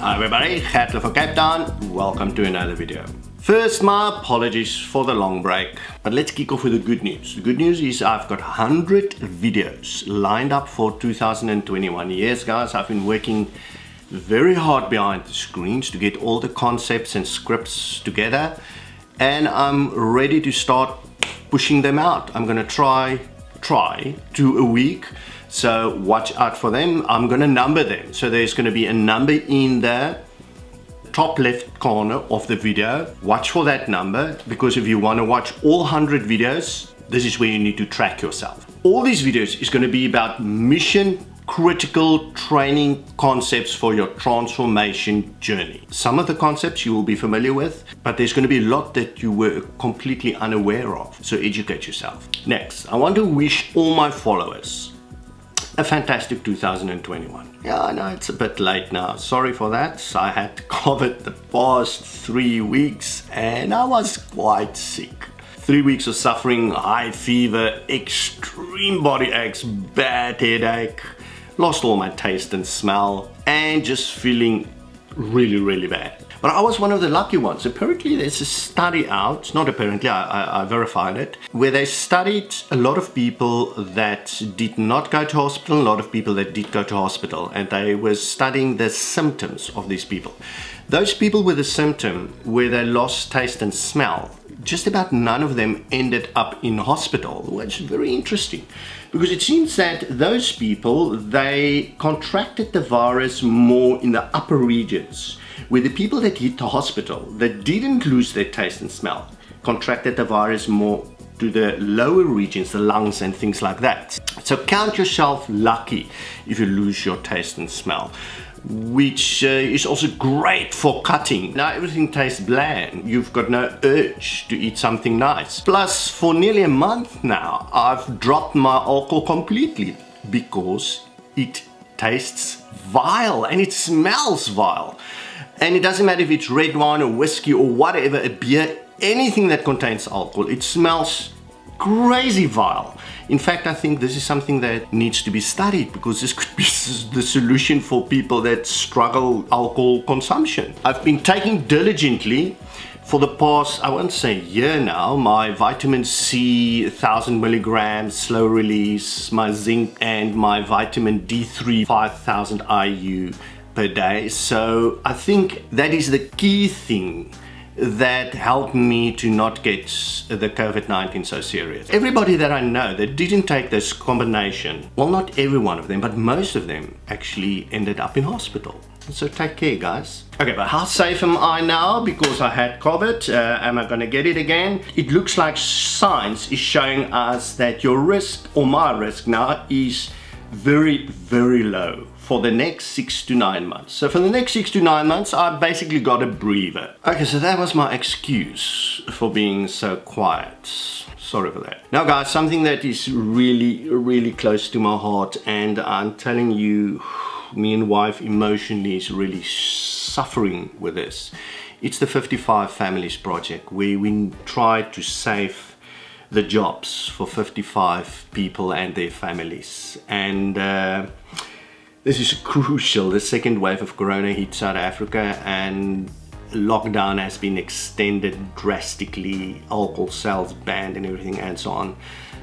Hi everybody, Gert Louw from Cape Town. Welcome to another video. First, my apologies for the long break, but let's kick off with the good news. The good news is I've got 100 videos lined up for 2021. Yes guys, I've been working very hard behind the screens to get all the concepts and scripts together and I'm ready to start pushing them out. I'm gonna try, try, do a week so watch out for them. I'm gonna number them. So there's gonna be a number in the top left corner of the video. Watch for that number because if you wanna watch all 100 videos, this is where you need to track yourself. All these videos is gonna be about mission critical training concepts for your transformation journey. Some of the concepts you will be familiar with, but there's going to be a lot that you were completely unaware of. So educate yourself. Next, I want to wish all my followers a fantastic 2021. Yeah, I know it's a bit late now. Sorry for that. So I had COVID the past three weeks and I was quite sick. Three weeks of suffering, high fever, extreme body aches, bad headache, lost all my taste and smell, and just feeling really, really bad. But I was one of the lucky ones. Apparently there's a study out, not apparently, I, I, I, verified it, where they studied a lot of people that did not go to hospital, a lot of people that did go to hospital, and they were studying the symptoms of these people. Those people with a symptom where they lost taste and smell, just about none of them ended up in hospital, which is very interesting. Because it seems that those people, they contracted the virus more in the upper regions where the people that hit the hospital that didn't lose their taste and smell contracted the virus more to the lower regions, the lungs and things like that. So count yourself lucky if you lose your taste and smell which uh, is also great for cutting. Now everything tastes bland. You've got no urge to eat something nice. Plus, for nearly a month now, I've dropped my alcohol completely because it tastes vile and it smells vile. And it doesn't matter if it's red wine or whiskey or whatever, a beer, anything that contains alcohol, it smells crazy vile. In fact, I think this is something that needs to be studied because this could be the solution for people that struggle alcohol consumption. I've been taking diligently for the past, I won't say year now, my vitamin C 1000 milligrams slow release, my zinc and my vitamin D3 5000 IU per day. So I think that is the key thing that helped me to not get the COVID-19 so serious. Everybody that I know that didn't take this combination, well not every one of them, but most of them actually ended up in hospital. So take care guys. Okay, but how safe am I now because I had COVID? Uh, am I gonna get it again? It looks like science is showing us that your risk, or my risk now, is very, very low for the next six to nine months. So for the next six to nine months, I basically got a breather. Okay, so that was my excuse for being so quiet. Sorry for that. Now guys, something that is really, really close to my heart and I'm telling you, me and wife emotionally is really suffering with this. It's the 55 Families Project where we try to save the jobs for 55 people and their families. And uh, this is crucial. The second wave of corona hit South Africa and lockdown has been extended drastically, alcohol sales banned and everything and so on.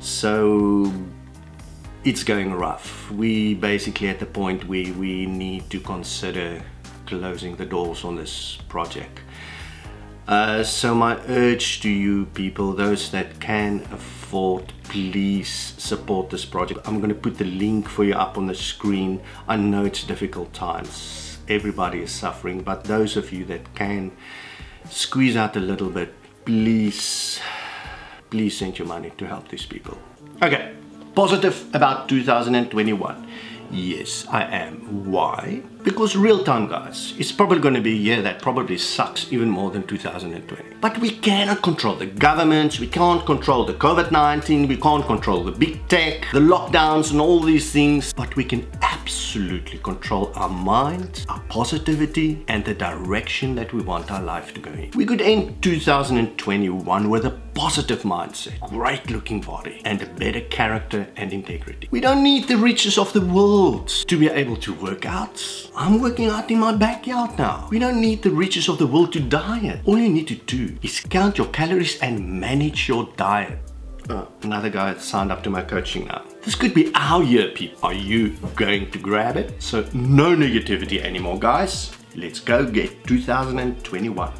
So it's going rough. We basically at the point where we need to consider closing the doors on this project. Uh, so my urge to you people, those that can afford, please support this project. I'm going to put the link for you up on the screen. I know it's difficult times. Everybody is suffering, but those of you that can squeeze out a little bit, please, please send your money to help these people. Okay, positive about 2021. Yes, I am. Why? Because real time, guys, it's probably going to be a year that probably sucks even more than 2020. But we cannot control the governments, we can't control the COVID-19, we can't control the big tech, the lockdowns and all these things, but we can absolutely control our mind, our positivity, and the direction that we want our life to go in. We could end 2021 with a positive mindset, great looking body, and a better character and integrity. We don't need the riches of the world to be able to work out, I'm working out in my backyard now. We don't need the riches of the world to diet. All you need to do is count your calories and manage your diet. Oh, another guy signed up to my coaching now. This could be our year, people. Are you going to grab it? So no negativity anymore, guys. Let's go get 2021.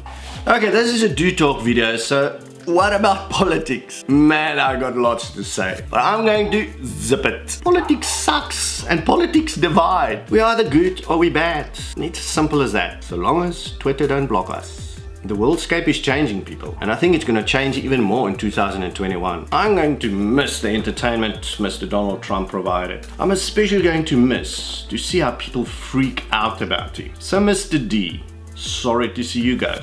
Okay, this is a Dude Talk video, so what about politics? Man, I got lots to say, but I'm going to zip it. Politics sucks and politics divide. We either good or we bad. It's simple as that, so long as Twitter don't block us. The worldscape is changing people and I think it's going to change even more in 2021. I'm going to miss the entertainment Mr. Donald Trump provided. I'm especially going to miss to see how people freak out about you. So Mr. D, sorry to see you go.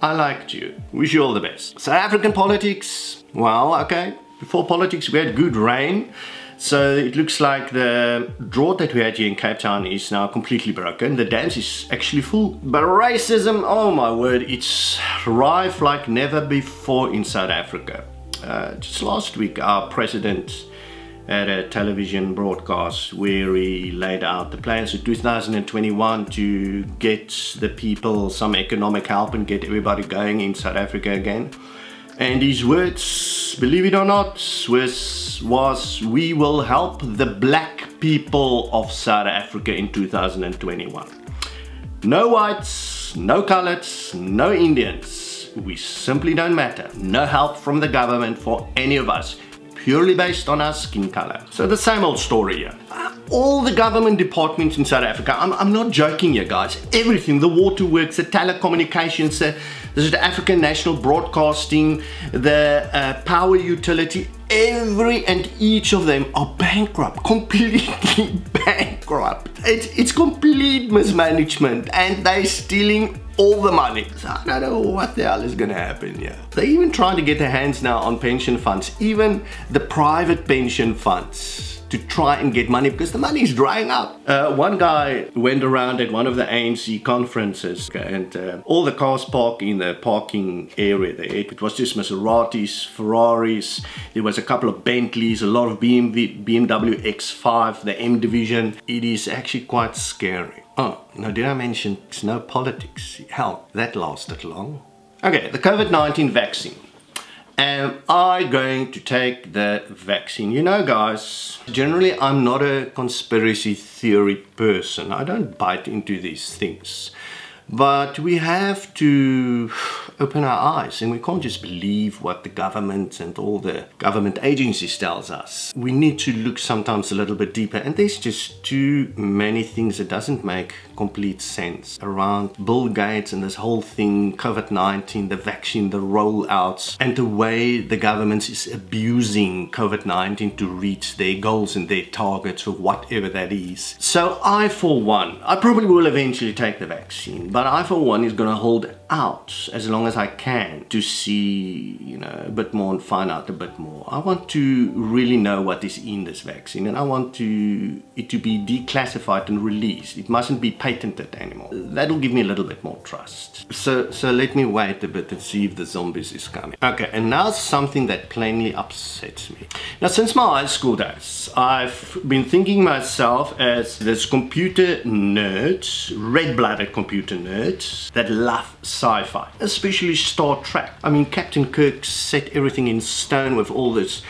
I liked you. Wish you all the best. South African politics, well, okay. Before politics, we had good rain. So it looks like the drought that we had here in Cape Town is now completely broken. The dams is actually full. But racism, oh my word, it's rife like never before in South Africa. Uh, just last week, our president had a television broadcast where he laid out the plans for 2021 to get the people some economic help and get everybody going in South Africa again. And his words, believe it or not, was, was we will help the black people of South Africa in 2021. No whites, no coloreds, no Indians. We simply don't matter. No help from the government for any of us purely based on our skin color. So the same old story here. Uh, all the government departments in South Africa, I'm, I'm not joking here guys, everything, the waterworks, the telecommunications, the African National Broadcasting, the uh, power utility, every and each of them are bankrupt, completely bankrupt. It's, it's complete mismanagement and they're stealing all the money. So I don't know what the hell is gonna happen here. They're even trying to get their hands now on pension funds, even the private pension funds to try and get money because the money is drying up. Uh, one guy went around at one of the ANC conferences and uh, all the cars parked in the parking area there. It was just Maseratis, Ferraris, there was a couple of Bentleys, a lot of BMW, BMW X5, the M Division. It is actually quite scary. Oh, now did I mention no politics? Hell, that lasted long. Okay, the COVID-19 vaccine. Am I going to take the vaccine? You know guys, generally I'm not a conspiracy theory person. I don't bite into these things. But we have to open our eyes and we can't just believe what the government and all the government agencies tells us. We need to look sometimes a little bit deeper and there's just too many things that doesn't make complete sense around Bill Gates and this whole thing, COVID-19, the vaccine, the rollouts and the way the government is abusing COVID-19 to reach their goals and their targets or whatever that is. So I for one, I probably will eventually take the vaccine but I for one is gonna hold out as long as I can to see you know a bit more and find out a bit more. I want to really know what is in this vaccine and I want to it to be declassified and released. It mustn't be patented anymore. That'll give me a little bit more trust. So so let me wait a bit and see if the zombies is coming. Okay, and now something that plainly upsets me. Now since my high school days, I've been thinking myself as this computer nerd, red-blooded computer nerds that love sci-fi, especially Star Trek. I mean, Captain Kirk set everything in stone with all this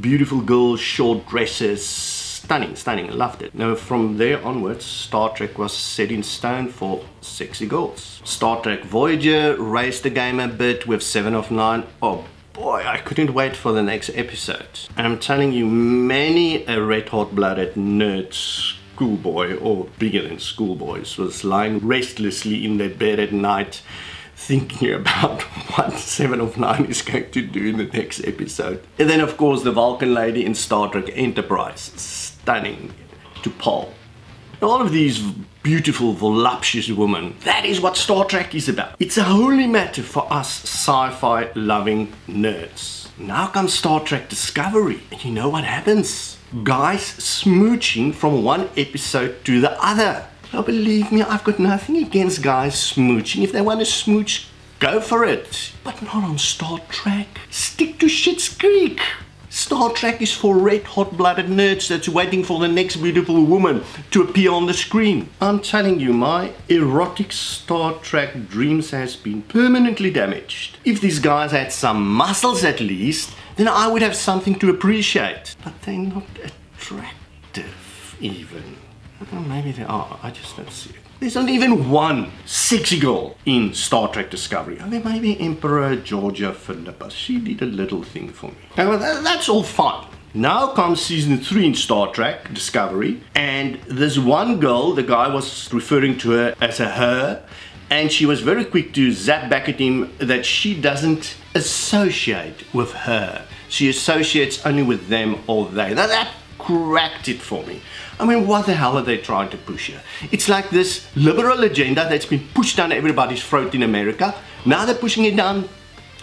beautiful girls, short dresses, stunning, stunning, loved it. Now from there onwards, Star Trek was set in stone for sexy girls. Star Trek Voyager raised the game a bit with 7 of 9. Oh boy, I couldn't wait for the next episode. And I'm telling you, many a red hot blooded nerd schoolboy or bigger than schoolboys was lying restlessly in their bed at night thinking about what Seven of Nine is going to do in the next episode. And then of course the Vulcan lady in Star Trek Enterprise, stunning T'Pol. All of these beautiful, voluptuous women, that is what Star Trek is about. It's a holy matter for us sci-fi loving nerds. Now comes Star Trek Discovery, and you know what happens? guys smooching from one episode to the other. Now believe me, I've got nothing against guys smooching. If they want to smooch, go for it. But not on Star Trek. Stick to Schitt's Creek. Star Trek is for red hot blooded nerds that's waiting for the next beautiful woman to appear on the screen. I'm telling you, my erotic Star Trek dreams has been permanently damaged. If these guys had some muscles at least, then I would have something to appreciate. But they're not attractive, even. Well, maybe they are, I just don't see it. There's not even one sexy girl in Star Trek Discovery. I mean, maybe Emperor Georgiou Philippa. She did a little thing for me. Now, that's all fine. Now comes season 3 in Star Trek Discovery, and there's one girl, the guy was referring to her as a her, and she was very quick to zap back at him that she doesn't associate with her. She associates only with them or they. Now that cracked it for me. I mean, what the hell are they trying to push here? It's like this liberal agenda that's been pushed down everybody's throat in America. Now they're pushing it down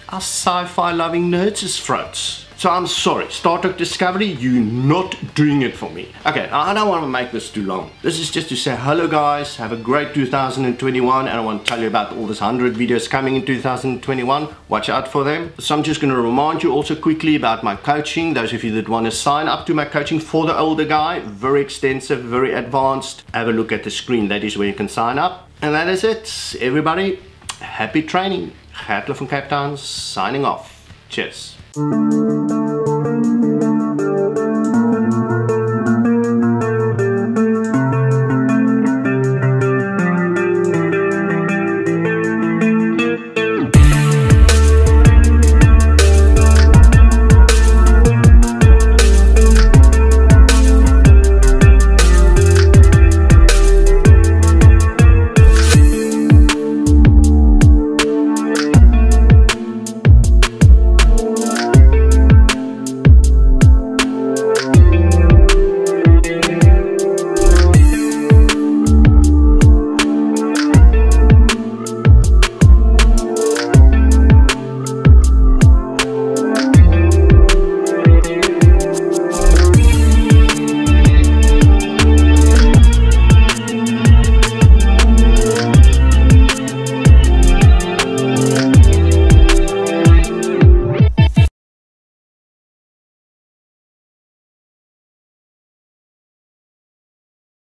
our sci-fi loving nerds' throats. So I'm sorry, Star Trek Discovery, you're not doing it for me. Okay, I don't want to make this too long. This is just to say hello guys, have a great 2021 and I want to tell you about all these 100 videos coming in 2021. Watch out for them. So I'm just going to remind you also quickly about my coaching. Those of you that want to sign up to my coaching for the older guy, very extensive, very advanced. Have a look at the screen, that is where you can sign up. And that is it. Everybody, happy training. Gert Louw from Cape Town signing off. Cheers.